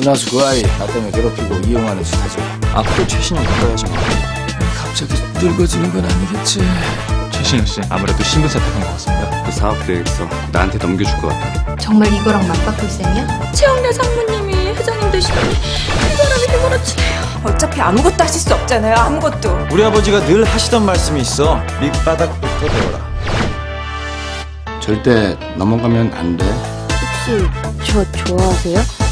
은하수 그 아이 나 때문에 괴롭히고 이용하는 짓 하죠. 앞으로 최신형 바꿔야지 뭐. 갑자기 늙어지는 건 아니겠지. 최신영 씨 아무래도 신분 세탁한 것 같습니다. 그 사업 계획서 나한테 넘겨줄 것 같아. 정말 이거랑 맞바꿀 셈이야? 최영래 상무님이 회장님 되시더니 이 사람이 휘몰아치네요. 어차피 아무것도 하실 수 없잖아요. 아무것도. 우리 아버지가 늘 하시던 말씀이 있어. 밑바닥부터 배워라. 절대 넘어가면 안 돼. 혹시 저 좋아하세요?